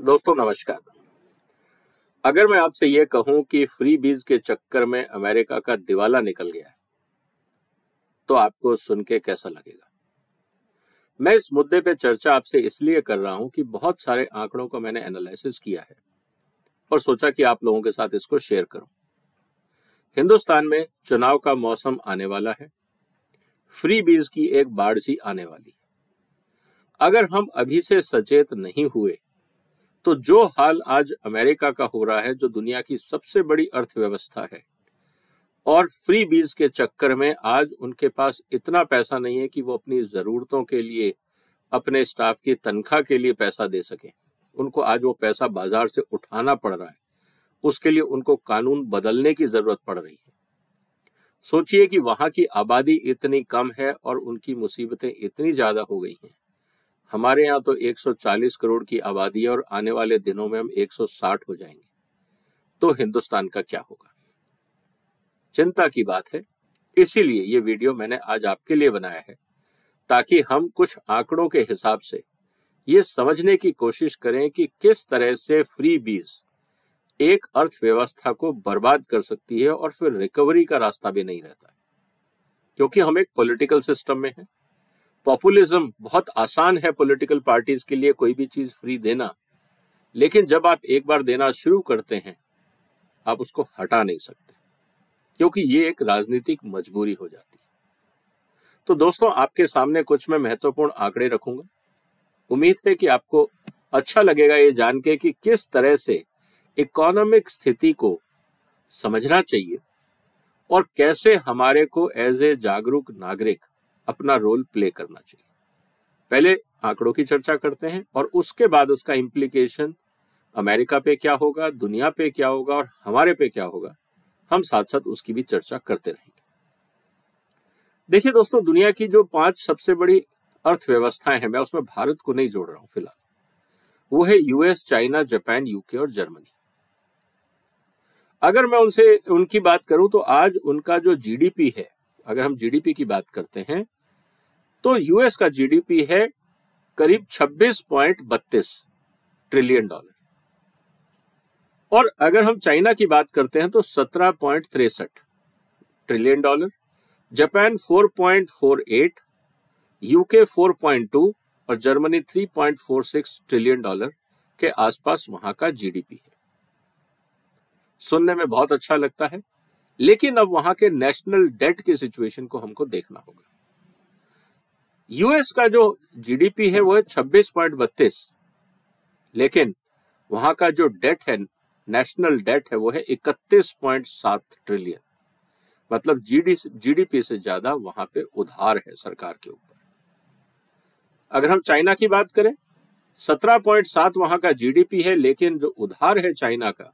दोस्तों, नमस्कार। अगर मैं आपसे यह कहूँ कि फ्री बीज के चक्कर में अमेरिका का दिवाला निकल गया है तो आपको सुन के कैसा लगेगा? मैं इस मुद्दे पे चर्चा आपसे इसलिए कर रहा हूँ कि बहुत सारे आंकड़ों को मैंने एनालिसिस किया है और सोचा कि आप लोगों के साथ इसको शेयर करूँ। हिंदुस्तान में चुनाव का मौसम आने वाला है। फ्री बीज की एक बाढ़ सी आने वाली अगर हम अभी से सचेत नहीं हुए तो जो हाल आज अमेरिका का हो रहा है, जो दुनिया की सबसे बड़ी अर्थव्यवस्था है, और फ्री बीज के चक्कर में आज उनके पास इतना पैसा नहीं है कि वो अपनी जरूरतों के लिए, अपने स्टाफ की तनख्वाह के लिए पैसा दे सके। उनको आज वो पैसा बाज़ार से उठाना पड़ रहा है। उसके लिए उनको कानून बदलने की ज़रूरत पड़ रही है। सोचिए कि वहाँ की आबादी इतनी कम है और उनकी मुसीबतें इतनी ज़्यादा हो गई हैं। हमारे यहाँ तो 140 करोड़ की आबादी है और आने वाले दिनों में हम 160 हो जाएँगे। तो हिंदुस्तान का क्या होगा? चिंता की बात है। इसीलिए ये वीडियो मैंने आज आपके लिए बनाया है, ताकि हम कुछ आंकड़ों के हिसाब से ये समझने की कोशिश करें कि किस तरह से फ्री बीज एक अर्थव्यवस्था को बर्बाद कर सकती है और फिर रिकवरी का रास्ता भी नहीं रहता। क्योंकि हम एक पॉलिटिकल सिस्टम में हैं। पॉपुलिज्म बहुत आसान है पॉलिटिकल पार्टीज़ के लिए कोई भी चीज़ फ्री देना। लेकिन जब आप एक बार देना शुरू करते हैं, आप उसको हटा नहीं सकते, क्योंकि ये एक राजनीतिक मजबूरी हो जाती है। तो दोस्तों, आपके सामने कुछ मैं महत्वपूर्ण आंकड़े रखूँगा। उम्मीद है कि आपको अच्छा लगेगा ये जान के कि किस तरह से इकोनॉमिक स्थिति को समझना चाहिए और कैसे हमारे को एज ए जागरूक नागरिक अपना रोल प्ले करना चाहिए। पहले आंकड़ों की चर्चा करते हैं और उसके बाद उसका इम्प्लीकेशन अमेरिका पे क्या होगा, दुनिया पे क्या होगा और हमारे पे क्या होगा, हम साथ साथ उसकी भी चर्चा करते रहेंगे। देखिए दोस्तों, दुनिया की जो पाँच सबसे बड़ी अर्थव्यवस्थाएँ हैं, मैं उसमें भारत को नहीं जोड़ रहा हूँ फ़िलहाल। वो है यूएस चाइना जापान यूके और जर्मनी अगर मैं उनसे, उनकी बात करूँ तो आज उनका जो जीडीपी है, अगर हम जीडीपी की बात करते हैं तो यूएस का जीडीपी है करीब 26.32 ट्रिलियन डॉलर। और अगर हम चाइना की बात करते हैं तो सत्रह ट्रिलियन डॉलर, जापान 4.48 यूके 4.2 और जर्मनी 3.46 ट्रिलियन डॉलर के आसपास वहाँ का जीडीपी है। सुनने में बहुत अच्छा लगता है, लेकिन अब वहाँ के नेशनल डेट की सिचुएशन को हमको देखना होगा। यूएस का जो जीडीपी है वो है छब्बीस पॉइंट बत्तीस। लेकिन वहाँ का जो डेट है नेशनल डेट है, वो है इकतीस पॉइंट सात ट्रिलियन मतलब जीडी जीडीपी से ज़्यादा वहाँ पे उधार है सरकार के ऊपर। अगर हम चाइना की बात करें, सत्रह पॉइंट सात वहाँ का जीडीपी है, लेकिन जो उधार है चाइना का,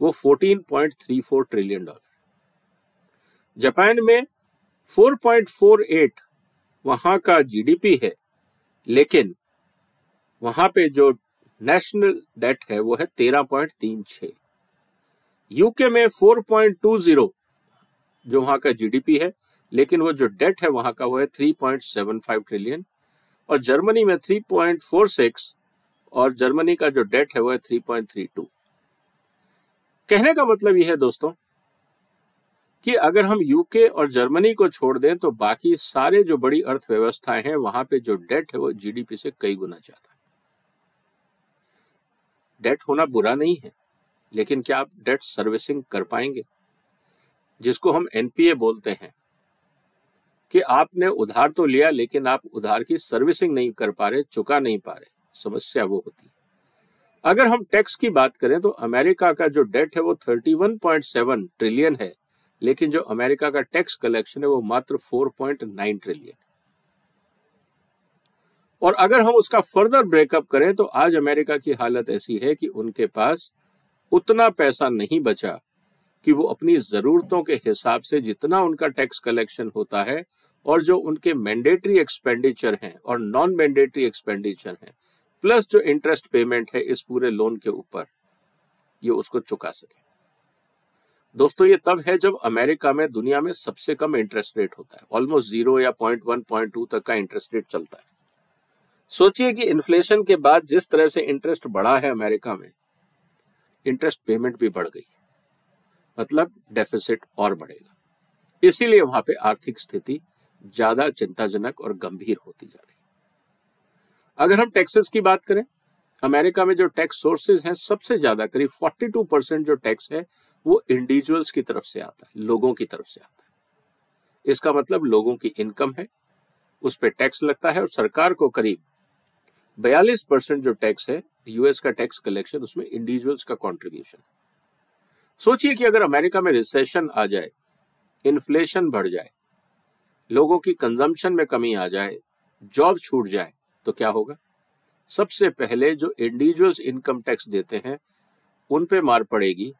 वो fourteen point three four trillion dollar Japan में 4.48 वहाँ का जीडीपी है। लेकिन वहाँ पे जो नेशनल डेट है, वो है 13.36 यूके में 4.20 जो वहाँ का जीडीपी है, लेकिन वो जो डेट है वहाँ का वो है 3.75 ट्रिलियन और जर्मनी में 3.46 और जर्मनी का जो डेट है वो है 3.32 कहने का मतलब यह है दोस्तों कि अगर हम यूके और जर्मनी को छोड़ दें तो बाकी सारे जो बड़ी अर्थव्यवस्थाएँ हैं, वहाँ पे जो डेट है, वो जीडीपी से कई गुना ज़्यादा है। डेट होना बुरा नहीं है, लेकिन क्या आप डेट सर्विसिंग कर पाएँगे? जिसको हम एनपीए बोलते हैं, कि आपने उधार तो लिया, लेकिन आप उधार की सर्विसिंग नहीं कर पा रहे, चुका नहीं पा रहे। समस्या वो होती है। अगर हम टैक्स की बात करें तो अमेरिका का जो डेट है, वो 31.7 ट्रिलियन है। लेकिन जो अमेरिका का टैक्स कलेक्शन है वो मात्र 4.9 ट्रिलियन। और अगर हम उसका फर्दर ब्रेकअप करें तो आज अमेरिका की हालत ऐसी है कि उनके पास उतना पैसा नहीं बचा कि वो अपनी जरूरतों के हिसाब से जितना उनका टैक्स कलेक्शन होता है और जो उनके मैंडेटरी एक्सपेंडिचर हैं और नॉन मैंडेटरी एक्सपेंडिचर हैं, प्लस जो इंटरेस्ट पेमेंट है इस पूरे लोन के ऊपर, ये उसको चुका सके। दोस्तों, ये तब है जब अमेरिका में दुनिया में सबसे कम इंटरेस्ट रेट होता है। ऑलमोस्ट ज़ीरो या पॉइंट वन पॉइंट टू तक का इंटरेस्ट रेट चलता है। सोचिए कि इन्फ्लेशन के बाद जिस तरह से इंटरेस्ट बढ़ा है अमेरिका में इंटरेस्ट पेमेंट भी बढ़ गई। मतलब डेफिसिट और बढ़ेगा। इसीलिए वहाँ पे आर्थिक स्थिति ज़्यादा चिंताजनक और गंभीर होती जा रही अगर हम टैक्सेस की बात करें, अमेरिका में जो टैक्स सोर्सेज हैं, सबसे ज़्यादा करीब 42 परसेंट जो टैक्स है वो इंडिविजुअल्स की तरफ़ से आता है, लोगों की तरफ़ से आता है। इसका मतलब लोगों की इनकम है, उस पर टैक्स लगता है और सरकार को करीब 42 परसेंट जो टैक्स है यूएस का टैक्स कलेक्शन उसमें इंडिविजुअल्स का कंट्रीब्यूशन सोचिए कि अगर अमेरिका में रिसेशन आ जाए इन्फ्लेशन बढ़ जाए, लोगों की कंजम्पशन में कमी आ जाए जॉब छूट जाए तो क्या होगा? सबसे पहले जो इंडिविजुअल्स इनकम टैक्स देते हैं, उन पे मार पड़ेगी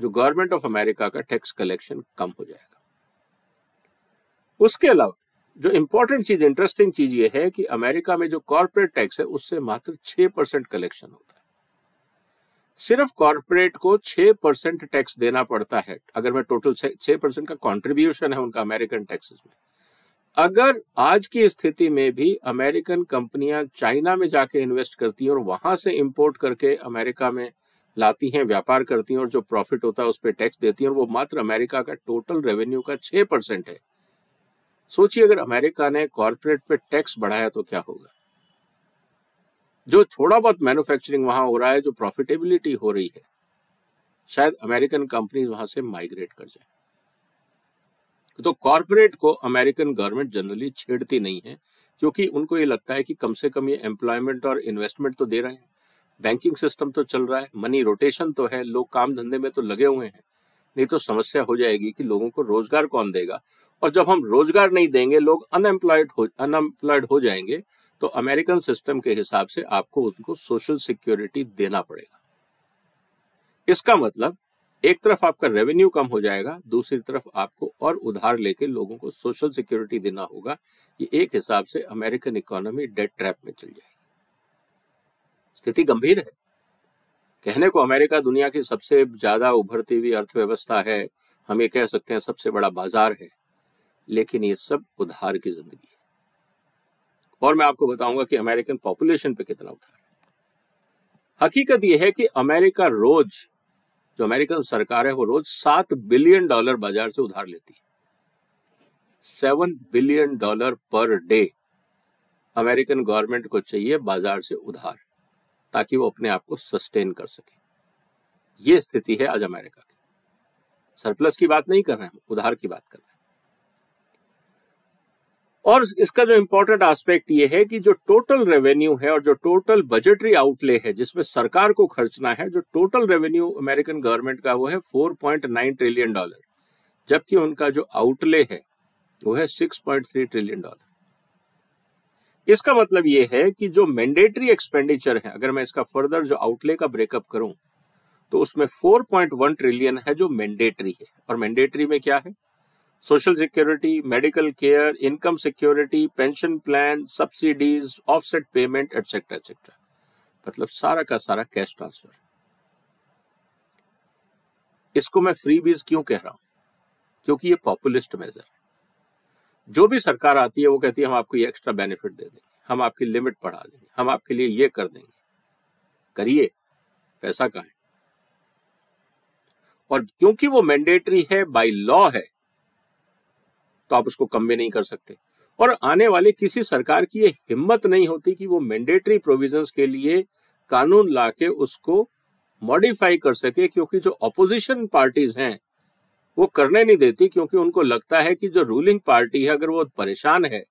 जो गवर्नमेंट ऑफ़ अमेरिका का टैक्स कलेक्शन कम हो जाएगा। उसके अलावा, जो इंपॉर्टेंट चीज़ इंटरेस्टिंग चीज़ ये है कि अमेरिका में जो कॉर्पोरेट टैक्स है, उससे मात्र छह परसेंट कलेक्शन होता है। सिर्फ़ कॉर्पोरेट को छह परसेंट टैक्स देना पड़ता है, अगर मैं टोटल छह परसेंट का कॉन्ट्रीब्यूशन है उनका अमेरिकन टैक्सेस में। अगर आज की स्थिति में भी अमेरिकन कंपनियाँ चाइना में जाके इन्वेस्ट करती हैं और वहाँ से इंपोर्ट करके अमेरिका में लाती हैं, व्यापार करती हैं और जो प्रॉफिट होता है उस पर टैक्स देती हैं और वो मात्र अमेरिका का टोटल रेवेन्यू का छह परसेंट है। सोचिए, अगर अमेरिका ने कॉरपोरेट पे टैक्स बढ़ाया तो क्या होगा? जो थोड़ा बहुत मैन्युफैक्चरिंग वहाँ हो रहा है, जो प्रॉफिटेबिलिटी हो रही है, शायद अमेरिकन कंपनी वहाँ से माइग्रेट कर जाए। तो कॉरपोरेट को अमेरिकन गवर्नमेंट जनरली छेड़ती नहीं है, क्योंकि उनको ये लगता है कि कम से कम ये एम्प्लॉयमेंट और इन्वेस्टमेंट तो दे रहे हैं। बैंकिंग सिस्टम तो चल रहा है मनी रोटेशन तो है, लोग काम धंधे में तो लगे हुए हैं। नहीं तो समस्या हो जाएगी कि लोगों को रोज़गार कौन देगा? और जब हम रोज़गार नहीं देंगे, लोग अनएम्प्लॉयड हो अनएम्प्लॉयड हो जाएँगे तो अमेरिकन सिस्टम के हिसाब से आपको उनको सोशल सिक्योरिटी देना पड़ेगा। इसका मतलब एक तरफ़ आपका रेवेन्यू कम हो जाएगा, दूसरी तरफ़ आपको और उधार लेके लोगों को सोशल सिक्योरिटी देना होगा। ये एक हिसाब से अमेरिकन इकोनॉमी डेड ट्रैप में चल जाएगी। स्थिति गंभीर है। कहने को अमेरिका दुनिया की सबसे ज़्यादा उभरती हुई अर्थव्यवस्था है, हम ये कह सकते हैं सबसे बड़ा बाज़ार है, लेकिन ये सब उधार की ज़िंदगी है। और मैं आपको बताऊँगा कि अमेरिकन पॉपुलेशन पे कितना उधार है। हकीकत यह है कि अमेरिका रोज, जो अमेरिकन सरकार है, वो रोज सात बिलियन डॉलर बाज़ार से उधार लेती है। Seven billion dollar per day American government को चाहिए बाज़ार से उधार। ताकि वो अपने आप को सस्टेन कर सके। ये स्थिति है आज अमेरिका की। सरप्लस की बात नहीं कर रहे हैं, उधार की बात कर रहे हैं। और इसका जो इंपॉर्टेंट एस्पेक्ट ये है कि जो टोटल रेवेन्यू है और जो टोटल बजटरी आउटले है, जिसमें सरकार को खर्चना है, जो टोटल रेवेन्यू अमेरिकन गवर्नमेंट का वो है 4.9 ट्रिलियन डॉलर जबकि उनका जो आउटले है, वो है 6.3 ट्रिलियन डॉलर इसका मतलब ये है कि जो मैंडेटरी एक्सपेंडिचर है, अगर मैं इसका फर्दर जो आउटले का ब्रेकअप करूँ तो उसमें 4.1 ट्रिलियन है जो मैंडेटरी है। और मैंडेटरी में क्या है? Social security medical care income security pension plan subsidies offset payment etcetera etcetera मतलब सारा का सारा कैश ट्रांसफ़र इसको मैं फ्री बीज क्यों कह रहा हूँ? क्योंकि ये पॉपुलिस्ट मेजर जो भी सरकार आती है, वो कहती है, हम आपको ये एक्स्ट्रा बेनिफिट दे देंगे, हम आपकी लिमिट बढ़ा देंगे, हम आपके लिए ये कर देंगे। करिए, पैसा कहा है? और क्योंकि वो मैंडेटरी है बाय लॉ है तो आप उसको कम भी नहीं कर सकते। और आने वाले किसी सरकार की ये हिम्मत नहीं होती कि वो मैंडेटरी प्रोविजंस के लिए कानून लाके उसको मॉडिफाई कर सके, क्योंकि जो अपोजिशन पार्टीज़ हैं वो करने नहीं देती क्योंकि उनको लगता है कि जो रूलिंग पार्टी है, अगर वो परेशान है,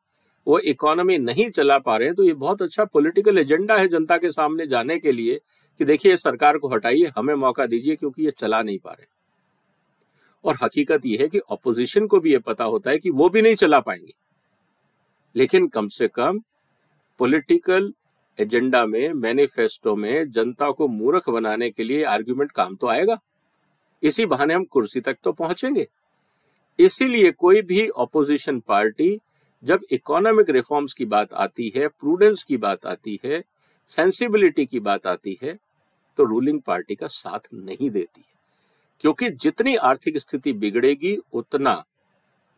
वो इकोनॉमी नहीं चला पा रहे हैं तो ये बहुत अच्छा पॉलिटिकल एजेंडा है जनता के सामने जाने के लिए कि देखिए सरकार को हटाइए, हमें मौका दीजिए क्योंकि ये चला नहीं पा रहे। और हकीकत यह है कि ऑपोजिशन को भी ये पता होता है कि वो भी नहीं चला पाएँगे। लेकिन कम से कम पॉलिटिकल एजेंडा में मैनिफेस्टो में जनता को मूर्ख बनाने के लिए आर्ग्यूमेंट काम तो आएगा। इसी बहाने हम कुर्सी तक तो पहुँचेंगे। इसीलिए कोई भी ऑपोजिशन पार्टी जब इकोनॉमिक रिफॉर्म्स की बात आती है प्रूडेंस की बात आती है सेंसिबिलिटी की बात आती है तो रूलिंग पार्टी का साथ नहीं देती है। क्योंकि जितनी आर्थिक स्थिति बिगड़ेगी, उतना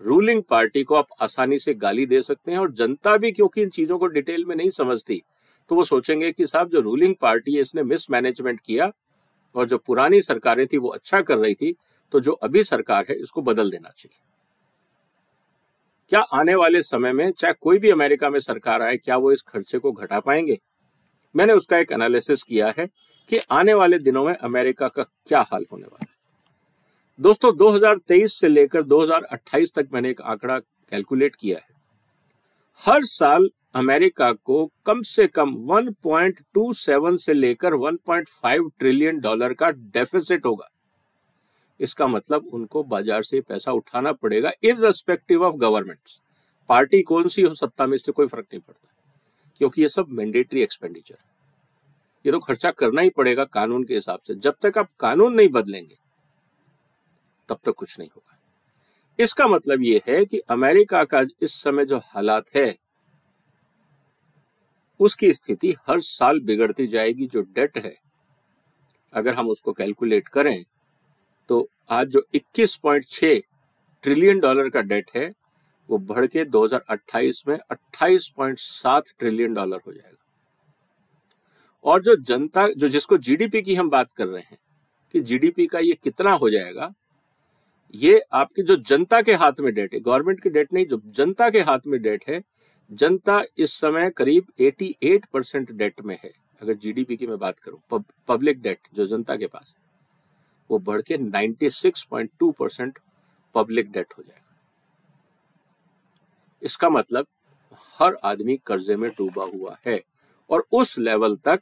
रूलिंग पार्टी को आप आसानी से गाली दे सकते हैं और जनता भी क्योंकि इन चीज़ों को डिटेल में नहीं समझती तो वो सोचेंगे कि साहब जो रूलिंग पार्टी है, इसने मिसमैनेजमेंट किया और जो पुरानी सरकारें थी, वो अच्छा कर रही थी तो जो अभी सरकार है, इसको बदल देना चाहिए। क्या आने वाले समय में, चाहे कोई भी अमेरिका में सरकार आए, क्या वो इस खर्चे को घटा पाएँगे? मैंने उसका एक एनालिसिस किया है कि आने वाले दिनों में अमेरिका का क्या हाल होने वाला है। दोस्तों 2023 से लेकर 2028 तक मैंने एक आंकड़ा कैलकुलेट किया है। हर साल अमेरिका को कम से कम 1.27 से लेकर 1.5 ट्रिलियन डॉलर का डेफिसिट होगा। इसका मतलब उनको बाज़ार से पैसा उठाना पड़ेगा इनरेस्पेक्टिव ऑफ़ गवर्नमेंट पार्टी कौन सी हो सत्ता में, इससे कोई फ़र्क नहीं पड़ता, क्योंकि ये सब मैंडेटरी एक्सपेंडिचर ये तो खर्चा करना ही पड़ेगा कानून के हिसाब से। जब तक आप कानून नहीं बदलेंगे, तब तक कुछ नहीं होगा। इसका मतलब ये है कि अमेरिका का इस समय जो हालात है उसकी स्थिति हर साल बिगड़ती जाएगी जो डेट है। अगर हम उसको कैलकुलेट करें तो आज जो 21.6 ट्रिलियन डॉलर का डेट है, वो बढ़ के 2028 में 28.7 ट्रिलियन डॉलर हो जाएगा। और जो जनता, जो जिसको जीडीपी की हम बात कर रहे हैं, कि जीडीपी का ये कितना हो जाएगा, ये आपकी जो जनता के हाथ में डेट है, गवर्नमेंट की डेट नहीं, जो जनता के हाथ में डेट है जनता इस समय करीब 88 परसेंट डेट में है। अगर जीडीपी की मैं बात करूँ पब, पब्लिक डेट जो जनता के पास वो बढ़ के 96.2 परसेंट पब्लिक डेट हो जाएगा। इसका मतलब हर आदमी कर्जे में डूबा हुआ है और उस लेवल तक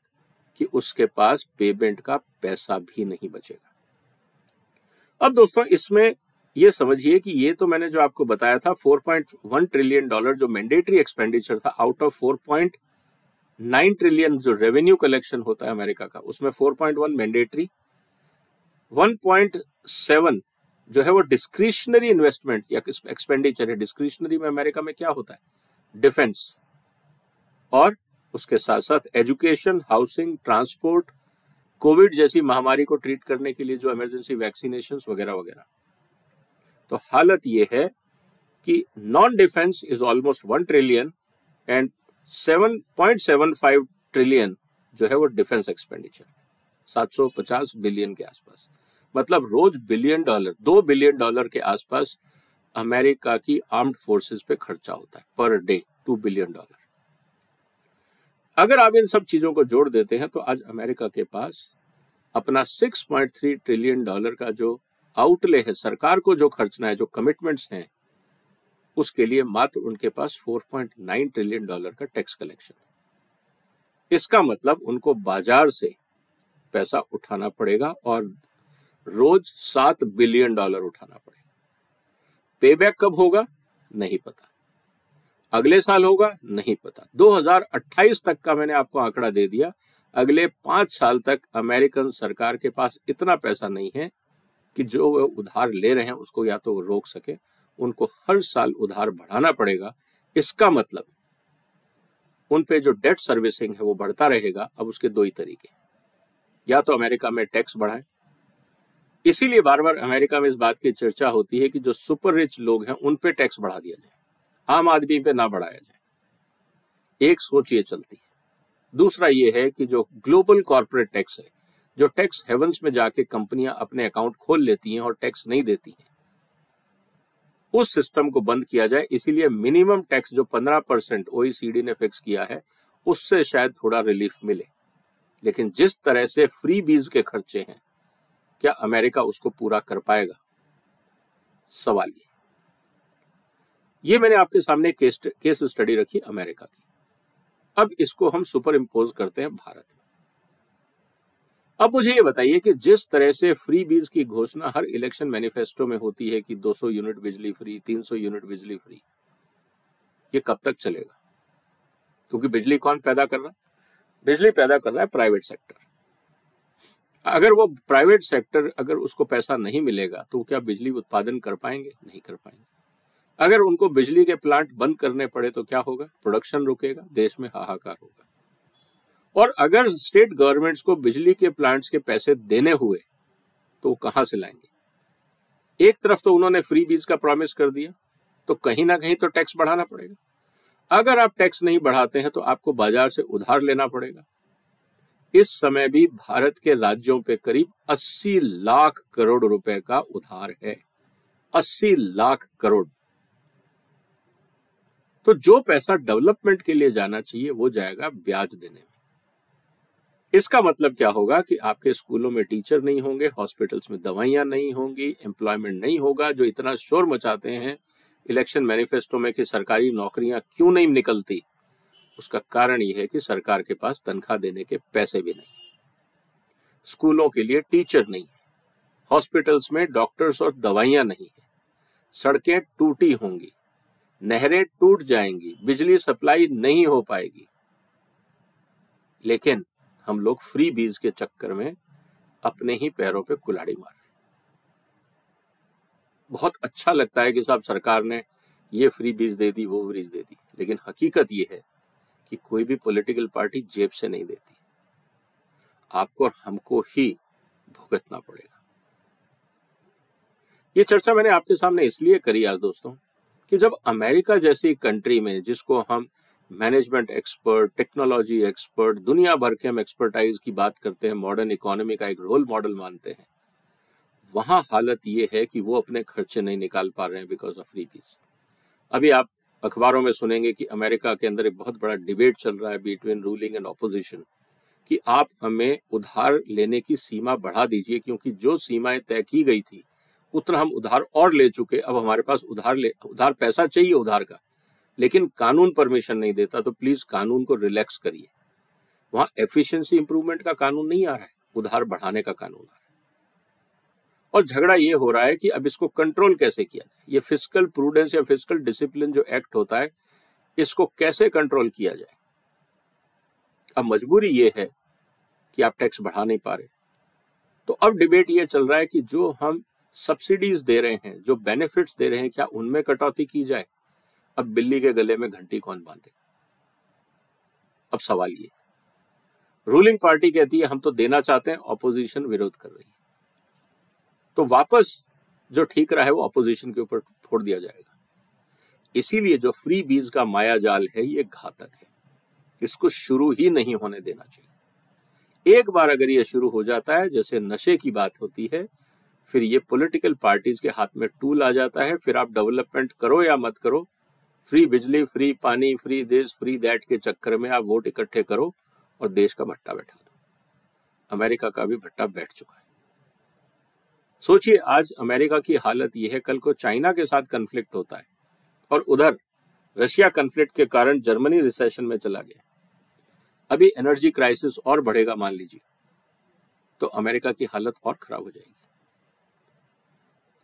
कि उसके पास पेमेंट का पैसा भी नहीं बचेगा। अब दोस्तों इसमें ये समझिए कि ये तो मैंने जो आपको बताया था 4.1 ट्रिलियन डॉलर जो मैंडेटरी एक्सपेंडिचर था आउट ऑफ़ 4.9 ट्रिलियन जो रेवेन्यू कलेक्शन होता है अमेरिका का, उसमें 4.1 मैंडेटरी 1.7 जो है वो डिस्क्रिशनरी इन्वेस्टमेंट या एक्सपेंडिचर है डिस्क्रिशनरी में अमेरिका में क्या होता है? डिफेंस और उसके साथ साथ एजुकेशन हाउसिंग ट्रांसपोर्ट कोविड जैसी महामारी को ट्रीट करने के लिए जो इमरजेंसी वैक्सीनेशन वगैरह वगैरह तो हालत ये है कि non defence is almost one trillion and seven point seven five trillion जो है वो डिफेंस एक्सपेंडिचर 750 बिलियन के आसपास। मतलब रोज बिलियन डॉलर दो बिलियन डॉलर के आसपास अमेरिका की आर्म्ड फोर्सेस पे खर्चा होता है per day two billion dollar अगर आप इन सब चीज़ों को जोड़ देते हैं तो आज अमेरिका के पास अपना 6.3 ट्रिलियन डॉलर का जो आउटले है। सरकार को जो खर्चना है, जो कमिटमेंट्स हैं, उसके लिए मात्र उनके पास 4.9 ट्रिलियन डॉलर का टैक्स कलेक्शन इसका मतलब उनको बाज़ार से पैसा उठाना पड़ेगा और रोज सात बिलियन डॉलर उठाना पड़ेगा। पेबैक कब होगा? नहीं पता। अगले साल होगा? नहीं पता। 2028 तक का मैंने आपको आंकड़ा दे दिया। अगले पाँच साल तक अमेरिकन सरकार के पास इतना पैसा नहीं है कि जो वो उधार ले रहे हैं, उसको या तो वो रोक सके। उनको हर साल उधार बढ़ाना पड़ेगा। इसका मतलब उन पे जो डेट सर्विसिंग है, वो बढ़ता रहेगा, अब उसके दो ही तरीके। या तो अमेरिका में टैक्स बढ़ाए। इसीलिए बार बार अमेरिका में इस बात की चर्चा होती है कि जो सुपर रिच लोग हैं, उन पे टैक्स बढ़ा दिया जाए। आम आदमी पे ना बढ़ाया जाए। एक सोच ये चलती। है दूसरा ये है कि जो ग्लोबल कॉरपोरेट टैक्स है जो टैक्स हेवंस में जाके कंपनियाँ अपने अकाउंट खोल लेती हैं और टैक्स नहीं देती हैं। उस सिस्टम को बंद किया जाए, इसीलिए मिनिमम टैक्स जो 15 परसेंट ओईसीडी ने फिक्स किया है, उससे शायद थोड़ा रिलीफ मिले। लेकिन जिस तरह से फ्री बीज के खर्चे हैं, क्या अमेरिका उसको पूरा कर पाएगा? सवाल ये। ये मैंने आपके सामने केस केस स्टडी रखी अमेरिका की। अब इसको हम सुपर इम्पोज करते हैं भारत। अब मुझे ये बताइए कि जिस तरह से फ्री बीज की घोषणा हर इलेक्शन मैनिफेस्टो में होती है कि 200 यूनिट बिजली फ्री 300 यूनिट बिजली फ्री, ये कब तक चलेगा? क्योंकि बिजली कौन पैदा कर रहा है? बिजली पैदा कर रहा है प्राइवेट सेक्टर। अगर वो प्राइवेट सेक्टर अगर उसको पैसा नहीं मिलेगा तो क्या बिजली उत्पादन कर पाएँगे? नहीं कर पाएँगे। अगर उनको बिजली के प्लांट बंद करने पड़े तो क्या होगा? प्रोडक्शन रुकेगा, देश में हाहाकार होगा। और अगर स्टेट गवर्नमेंट्स को बिजली के प्लांट्स के पैसे देने हुए तो वो कहाँ से लाएँगे? एक तरफ़ तो उन्होंने फ्री बीज का प्रॉमिस कर दिया तो कहीं ना कहीं तो टैक्स बढ़ाना पड़ेगा। अगर आप टैक्स नहीं बढ़ाते हैं तो आपको बाज़ार से उधार लेना पड़ेगा। इस समय भी भारत के राज्यों पे करीब 80 लाख करोड़ रुपए का उधार है। 80 लाख करोड़। तो जो पैसा डेवलपमेंट के लिए जाना चाहिए, वो जाएगा ब्याज देने में। इसका मतलब क्या होगा कि आपके स्कूलों में टीचर नहीं होंगे, हॉस्पिटल्स में दवाइयाँ नहीं होंगी, एम्प्लॉयमेंट नहीं होगा, जो इतना शोर मचाते हैं इलेक्शन मैनिफेस्टो में कि सरकारी नौकरियाँ क्यों नहीं निकलती? उसका कारण यह है कि सरकार के पास तनख्वाह देने के पैसे भी नहीं। स्कूलों के लिए टीचर नहीं, हॉस्पिटल्स में डॉक्टर्स और दवाइयाँ नहीं है। सड़कें टूटी होंगी, नहरें टूट जाएँगी, बिजली सप्लाई नहीं हो पाएगी। लेकिन हम लोग फ्री बीज के चक्कर में अपने ही पैरों पे कुलाड़ी मार रहे बहुत अच्छा लगता है कि साहब सरकार ने ये फ्री बीज दे दी, वो बीज दे दी। लेकिन हकीकत ये है कि कोई भी पॉलिटिकल पार्टी जेब से नहीं देती। आपको और हमको ही भुगतना पड़ेगा। ये चर्चा मैंने आपके सामने इसलिए करी आज दोस्तों कि जब अमेरिका जैसी कंट्री में जिसको हम मैनेजमेंट एक्सपर्ट टेक्नोलॉजी एक्सपर्ट दुनिया भर के हम एक्सपर्टाइज की बात करते हैं मॉडर्न इकोनॉमी का एक रोल मॉडल मानते हैं। वहाँ हालत ये है कि वो अपने खर्चे नहीं निकाल पा रहे हैं बिकॉज़ ऑफ़ फ्री फ़ीस अभी आप अखबारों में सुनेंगे कि अमेरिका के अंदर एक बहुत बड़ा डिबेट चल रहा है बिटवीन रूलिंग एंड ऑपोजिशन कि आप हमें उधार लेने की सीमा बढ़ा दीजिए, क्योंकि जो सीमाएँ तय की गई थी, उतना हम उधार और ले चुके, अब हमारे पास उधार ले, उधार पैसा चाहिए उधार का। लेकिन कानून परमिशन नहीं देता तो प्लीज़ कानून को रिलैक्स करिए। वहाँ एफिशिएंसी इंप्रूवमेंट का कानून नहीं आ रहा है, उधार बढ़ाने का कानून आ रहा है। और झगड़ा ये हो रहा है कि अब इसको कंट्रोल कैसे किया जाए? ये फ़िज़िकल प्रूडेंस या फ़िज़िकल डिसिप्लिन जो एक्ट होता है, इसको कैसे कंट्रोल किया जाए? अब मजबूरी ये है कि आप टैक्स बढ़ा नहीं पा रहे। तो अब डिबेट ये चल रहा है कि जो हम सब्सिडीज दे रहे हैं, जो बेनिफिट्स दे रहे हैं, क्या उनमें कटौती की जाए? अब बिल्ली के गले में घंटी कौन बांधे? अब सवाल ये। रूलिंग पार्टी कहती है, हम तो देना चाहते हैं ऑपोजिशन विरोध कर रही है। तो वापस जो ठीक रहा है, वो ऑपोजिशन के ऊपर फोड़ दिया जाएगा। इसीलिए जो फ्री बीज का माया जाल है, ये घातक है। इसको शुरू ही नहीं होने देना चाहिए। एक बार अगर ये शुरू हो जाता है, जैसे नशे की बात होती है, फिर ये पॉलिटिकल पार्टीज़ के हाथ में टूल आ जाता है, फिर आप डेवलपमेंट करो या मत करो फ्री बिजली, फ्री पानी, फ्री देश फ्री दैट के चक्कर में आप वोट इकट्ठे करो और देश का भट्टा बैठा दो। अमेरिका का भी भट्टा बैठ चुका है। सोचिए, आज अमेरिका की हालत यह है, कल को चाइना के साथ कन्फ्लिक्ट होता है और उधर रशिया कन्फ्लिक्ट के कारण जर्मनी रिसेशन में चला गया अभी एनर्जी क्राइसिस और बढ़ेगा, मान लीजिए तो अमेरिका की हालत और खराब हो जाएगी।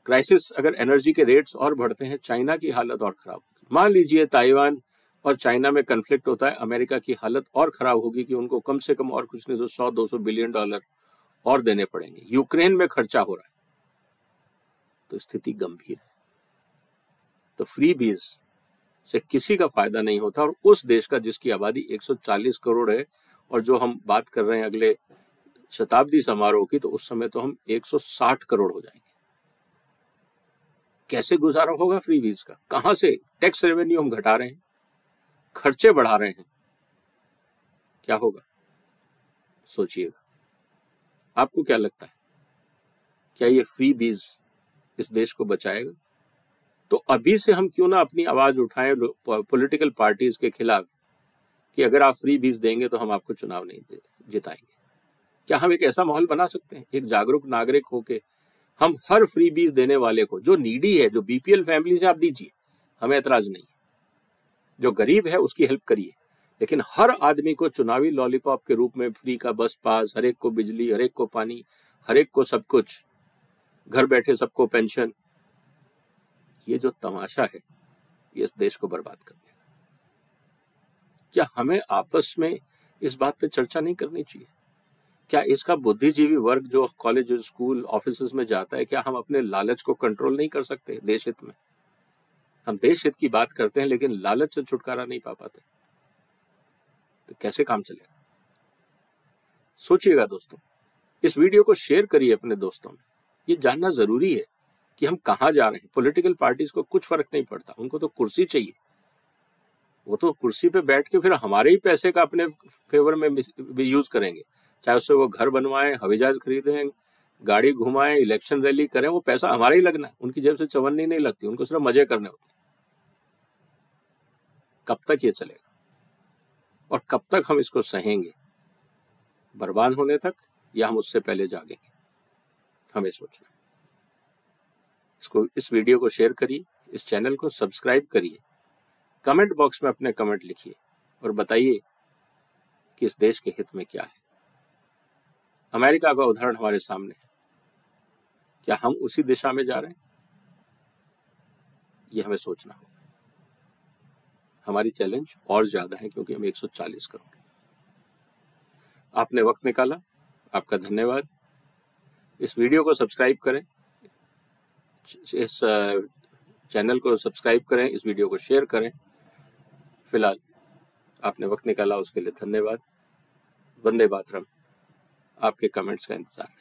क्राइसिस अगर एनर्जी के रेट्स और बढ़ते हैं, चाइना की हालत और खराब मान लीजिए ताइवान और चाइना में कन्फ्लिक्ट होता है, अमेरिका की हालत और खराब होगी कि उनको कम से कम और कुछ नहीं तो सौ, दो सौ बिलियन डॉलर और देने पड़ेंगे। यूक्रेन में खर्चा हो रहा है। तो स्थिति गंभीर है। तो फ्री बीज से किसी का फ़ायदा नहीं होता और उस देश का जिसकी आबादी 140 करोड़ है और जो हम बात कर रहे हैं अगले शताब्दी समारोह की तो उस समय तो हम 160 करोड़ हो जाएँगे। कैसे गुजारा होगा फ्री बीज का? कहाँ से टैक्स रेवेन्यू हम घटा रहे हैं? खर्चे बढ़ा रहे हैं। क्या होगा? सोचिएगा। आपको क्या लगता है? क्या ये फ्री बीज इस देश को बचाएगा? तो अभी से हम क्यों ना अपनी आवाज़ उठाएँ पॉलिटिकल पार्टीज़ के खिलाफ कि अगर आप फ्री बीज देंगे तो हम आपको चुनाव नहीं जिताएँगे। क्या हम एक ऐसा माहौल बना सकते हैं? एक जागरूक नागरिक होके हम हर फ्री बीज देने वाले को, जो नीडी है, जो बीपीएल फैमिली से आप दीजिए, हमें एतराज़ नहीं। जो गरीब है, उसकी हेल्प करिए। लेकिन हर आदमी को चुनावी लॉलीपॉप के रूप में फ्री का बस पास हरेक को बिजली हरेक को पानी हरेक को सब कुछ, घर बैठे सबको पेंशन ये जो तमाशा है, ये इस देश को बर्बाद कर देगा। क्या हमें आपस में इस बात पे चर्चा नहीं करनी चाहिए? क्या इसका बुद्धिजीवी वर्ग जो कॉलेज स्कूल ऑफ़िस में जाता है, क्या हम अपने लालच को कंट्रोल नहीं कर सकते देश हित में? हम देश हित की बात करते हैं, लेकिन लालच से छुटकारा नहीं पा पाते। तो कैसे काम चलेगा? सोचिएगा दोस्तों, इस वीडियो को शेयर करिए अपने दोस्तों में। ये जानना ज़रूरी है कि हम कहाँ जा रहे हैं। पॉलिटिकल पार्टीज़ को कुछ फ़र्क नहीं पड़ता, उनको तो कुर्सी चाहिए। वो तो कुर्सी पे बैठ के फिर हमारे ही पैसे का अपने फेवर में यूज़ करेंगे। चाहे उससे वो घर बनवाएँ हवाई जहाज़ खरीदें, गाड़ी घुमाएँ इलेक्शन रैली करें, वो पैसा हमारा ही लगना है। उनकी जेब से चवन्नी नहीं लगती, उनको सिर्फ़ मज़े करने होते कब तक ये चलेगा? और कब तक हम इसको सहेंगे? बर्बाद होने तक या हम उससे पहले जागेंगे? हमें सोचना इसको, इस वीडियो को शेयर करिए, इस चैनल को सब्सक्राइब करिए। कमेंट बॉक्स में अपने कमेंट लिखिए और बताइए कि इस देश के हित में क्या है। अमेरिका का उदाहरण हमारे सामने है। क्या हम उसी दिशा में जा रहे हैं? ये हमें सोचना होगा। हमारी चैलेंज और ज़्यादा है क्योंकि हम 140 करोड़ आपने वक्त निकाला, आपका धन्यवाद। इस वीडियो को सब्सक्राइब करें। इस चैनल को सब्सक्राइब करें, इस वीडियो को शेयर करें। फ़िलहाल आपने वक्त निकाला, उसके लिए धन्यवाद। वंदे मातरम। आपके कमेंट्स का इंतज़ार।